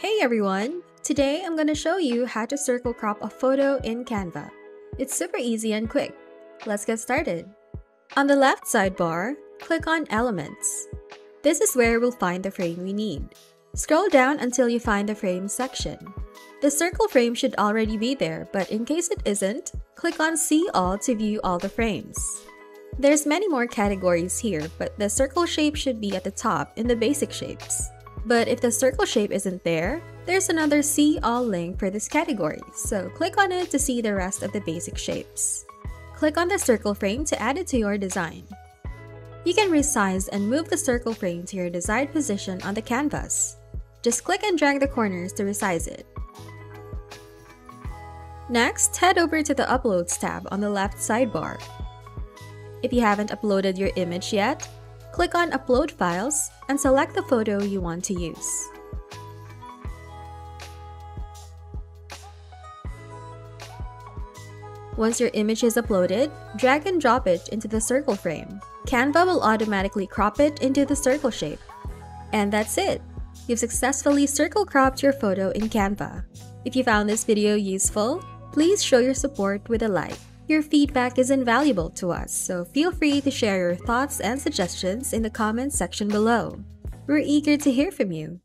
Hey everyone! Today I'm going to show you how to circle crop a photo in Canva. It's super easy and quick. Let's get started. On the left sidebar, click on Elements. This is where we'll find the frame we need. Scroll down until you find the Frame section. The circle frame should already be there, but in case it isn't, click on See All to view all the frames. There's many more categories here, but the circle shape should be at the top in the basic shapes. But if the circle shape isn't there, there's another See All link for this category, so click on it to see the rest of the basic shapes. Click on the circle frame to add it to your design. You can resize and move the circle frame to your desired position on the canvas. Just click and drag the corners to resize it. Next, head over to the Uploads tab on the left sidebar. If you haven't uploaded your image yet, click on Upload Files and select the photo you want to use. Once your image is uploaded, drag and drop it into the circle frame. Canva will automatically crop it into the circle shape. And that's it! You've successfully circle cropped your photo in Canva. If you found this video useful, please show your support with a like. Your feedback is invaluable to us, so feel free to share your thoughts and suggestions in the comments section below. We're eager to hear from you.